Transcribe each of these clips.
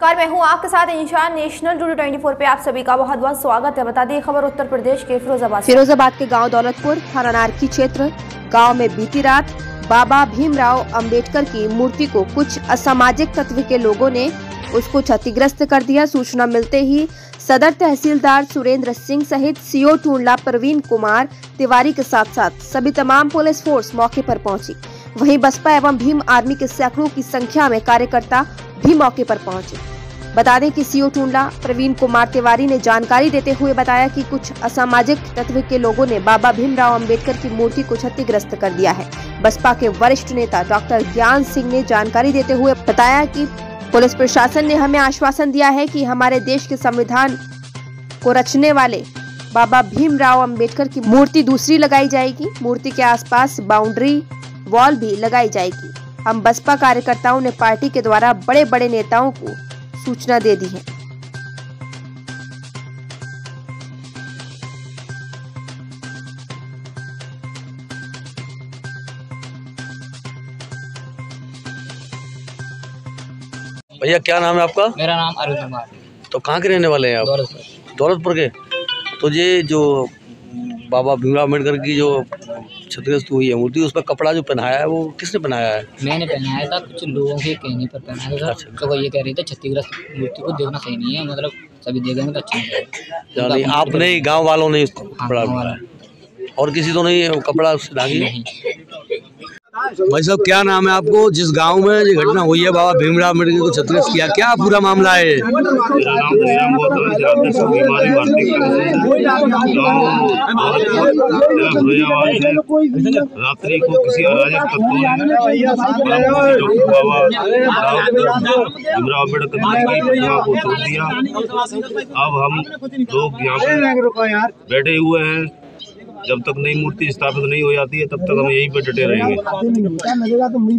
Car मैं हूँ आपके साथ इंशान नेशनल टू ट्वेंटी फोर पे आप सभी का बहुत बहुत स्वागत है। बता दें खबर उत्तर प्रदेश के फिरोजाबाद फिरोजाबाद के गाँव दौलतपुर, थाना नारकी क्षेत्र। गाँव में बीती रात बाबा भीमराव अंबेडकर की मूर्ति को कुछ असामाजिक तत्व के लोगों ने उसको क्षतिग्रस्त कर दिया। सूचना मिलते ही सदर तहसीलदार सुरेंद्र सिंह सहित सीओ टूंडला प्रवीण कुमार तिवारी के साथ साथ सभी तमाम पुलिस फोर्स मौके पर पहुँची। वहीं बसपा एवं भीम आर्मी के सैकड़ों की संख्या में कार्यकर्ता भी मौके पर पहुँचे। बता दें कि सीओ टूंडला प्रवीण कुमार तिवारी ने जानकारी देते हुए बताया कि कुछ असामाजिक तत्व के लोगों ने बाबा भीमराव अंबेडकर की मूर्ति को क्षतिग्रस्त कर दिया है। बसपा के वरिष्ठ नेता डॉक्टर ज्ञान सिंह ने जानकारी देते हुए बताया कि पुलिस प्रशासन ने हमें आश्वासन दिया है कि हमारे देश के संविधान को रचने वाले बाबा भीमराव अंबेडकर की मूर्ति दूसरी लगाई जाएगी। मूर्ति के आसपास बाउंड्री वॉल भी लगाई जाएगी। हम बसपा कार्यकर्ताओं ने पार्टी के द्वारा बड़े बड़े नेताओं को सूचना दे दी है। भैया क्या नाम है आपका? मेरा नाम अरुण कुमार। है, तो कहाँ के रहने वाले हैं आप? दौलतपुर। दौलतपुर के? तो ये जो बाबा भीमराव अंबेडकर की जो क्षतिग्रस्त हुई है मूर्ति उस पर कपड़ा जो पहनाया है वो किसने पहनाया है? मैंने पहनाया था कुछ लोगों के कहने पर पहनाया था। अच्छा। तो वो ये कह रहे थे क्षतिग्रस्त मूर्ति को देखना सही नहीं है मतलब सभी देखेंगे तो अच्छा नहीं। आपने गाँव वालों ने इसको हाँ, कपड़ा पहनाया और किसी तो नहीं कपड़ा नहीं। भाई साहब, क्या नाम है आपको? जिस गाँव में ये घटना हुई है, बाबा भीमराव अंबेडकर को क्षतिग्रस्त किया, क्या पूरा मामला है? रात्रि को किसी अराजक बाबा भीमराव अंबेडकर को तोड़ दिया। अब हम लोग यहाँ बैठे हुए हैं। जब तक नई मूर्ति स्थापित नहीं हो जाती है तब तक हम यहीं पे डटे रहेंगे।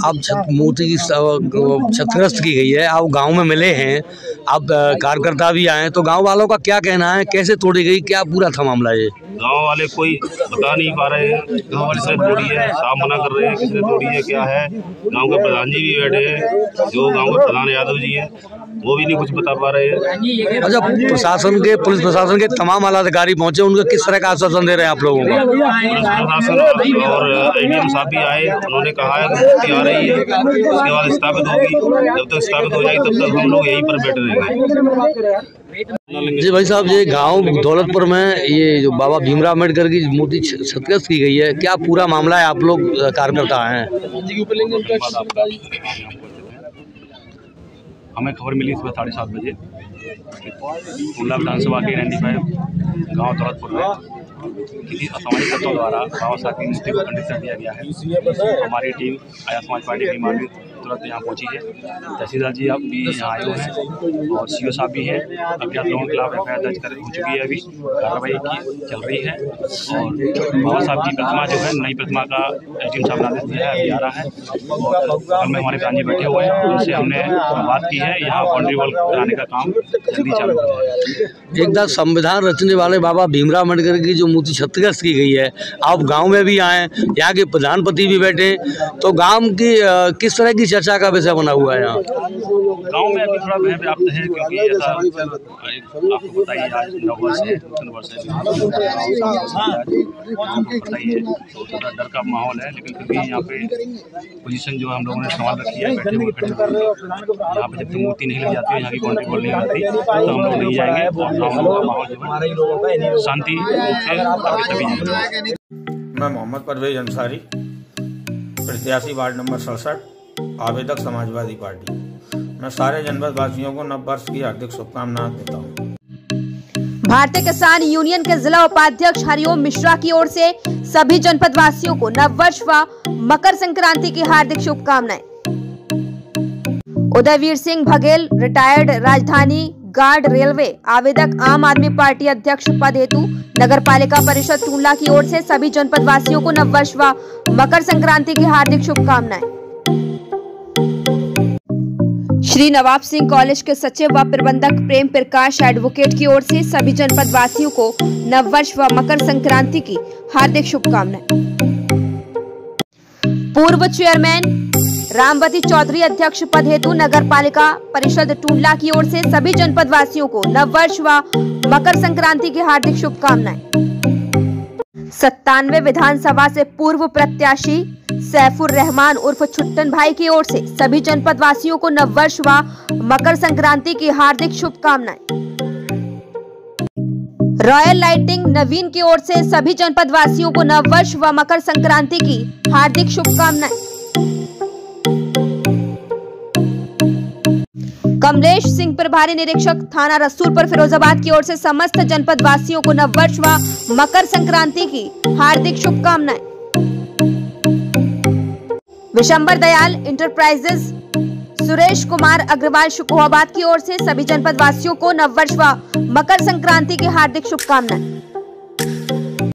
अब मूर्ति की क्षतिग्रस्त की गई है आप गाँव में मिले हैं अब कार्यकर्ता भी आए तो गाँव वालों का क्या कहना है? कैसे तोड़ी गई? क्या पूरा था मामला ये? गाँव वाले कोई बता नहीं पा रहे हैं। गाँव वाले सिर्फ़ तोड़ी है साफ़ मना कर रहे हैं किसने तोड़ी है क्या है? गाँव के प्रधान जी भी बैठे हैं जो गाँव के प्रधान यादव जी हैं। वो भी नहीं कुछ बता पा रहे हैं। अच्छा प्रशासन के पुलिस प्रशासन के तमाम आला अधिकारी पहुँचे उनको किस तरह का आश्वासन दे रहे हैं आप लोगों को? पुलिस प्रशासन और एडीएम साहब भी आए उन्होंने कहा है कि आ रही है उसके बाद स्थापित होगी। जब तक स्थापित हो जाएगी तब तक हम लोग यहीं पर बैठे रहेंगे। जी भाई साहब ये गाँव दौलतपुर में ये जो बाबा भीमराव अंबेडकर की मूर्ति क्ष- क्षतिग्रस्त की गई है क्या पूरा मामला है? आप लोग कार्यकर्ता हैं। हमें खबर मिली सुबह साढ़े सात बजे। कुंडला विधानसभा के नाइन्टी फाइव गाँव दौलतपुर में किसी असामाजिक तत्वों द्वारा साहब की मूर्ति को खंडित कर दिया गया है। हमारी टीम, आया समाज पार्टी की मार्ग तुरंत यहाँ पहुँची है। तहसीलदार जी अब भी यहाँ आए हुए हैं और सी साहब भी हैं। अज्ञात लोगों के खिलाफ एफ़ दर्ज कर हो चुकी है अभी। कार्रवाई की चल रही है और बाबा साहब की प्रतिमा जो है, नई प्रतिमा का एस साहब ने आदेश दिया है। अभी आ रहा है और बगल में हमारे प्राण बैठे हुए हैं। उनसे हमने बात की है। यहाँ बाउंड्री वॉल बनाने का काम जल्दी चालू हो जाएगा। एक बार संविधान रचने वाले बाबा भीमराव अंबेडकर की जो मूर्ति क्षतिग्रस्त की गई है, आप गाँव में भी आए यहाँ के प्रधानपति भी बैठे तो गाँव की किस तरह की का विषय बना हुआ है यहाँ। गाँव में अभी थोड़ा भय व्याप्त है क्योंकि ऐसा आपको पता ही। डर का माहौल है लेकिन फिर भी यहाँ पे पोजीशन जो हम लोगों ने संभाल रखी है बैठे हुए खड़े हुए। यहाँ पे जब तक मूर्ति नहीं लग जाती है यहाँ की बाउंड्री नहीं आती तो हम लोग नहीं जाएँगे और माहौल जो है शांति तभी मैं मोहम्मद परवेज अंसारी प्रत्याशी वार्ड नंबर सड़सठ। आवेदक समाजवादी पार्टी। मैं सारे जनपद वासियों को नव वर्ष की हार्दिक शुभकामनाएँ देता हूँ। भारतीय किसान यूनियन के जिला उपाध्यक्ष हरिओम मिश्रा की ओर से सभी जनपद वासियों को नव वर्ष व मकर संक्रांति की हार्दिक शुभकामनाएँ। Udayveer Singh Baghel retired Rajdhani guard railway आवेदक आम आदमी पार्टी अध्यक्ष पद हेतु नगर पालिका परिषद टूंडला की ओर से सभी जनपद वासियों को नव वर्ष व मकर संक्रांति की हार्दिक शुभकामनाएँ। श्री नवाब सिंह कॉलेज के सचिव व प्रबंधक प्रेम प्रकाश एडवोकेट की ओर से सभी जनपद वासियों को नववर्ष व मकर संक्रांति की हार्दिक शुभकामनाएँ। पूर्व चेयरमैन रामवती चौधरी अध्यक्ष पद हेतु नगर पालिका परिषद टूंडला की ओर से सभी जनपद वासियों को नव वर्ष व मकर संक्रांति की हार्दिक शुभकामनाएँ। सत्तानवे विधानसभा से पूर्व प्रत्याशी सैफुर रहमान उर्फ़ छुट्टन भाई की ओर से सभी जनपद वासियों को नव वर्ष व मकर संक्रांति की हार्दिक शुभकामनाएँ। रॉयल लाइटिंग नवीन की ओर से सभी जनपद वासियों को नव वर्ष व मकर संक्रांति की हार्दिक शुभकामनाएँ। कमलेश सिंह प्रभारी निरीक्षक थाना रसूलपुर फिरोजाबाद की ओर से समस्त जनपद वासियों को नव वर्ष व मकर संक्रांति की हार्दिक शुभकामनाएँ। विशंबर दयाल इंटरप्राइजेज सुरेश कुमार अग्रवाल शुकोहाबाद की ओर से सभी जनपद वासियों को नववर्ष व मकर संक्रांति की हार्दिक शुभकामनाएँ।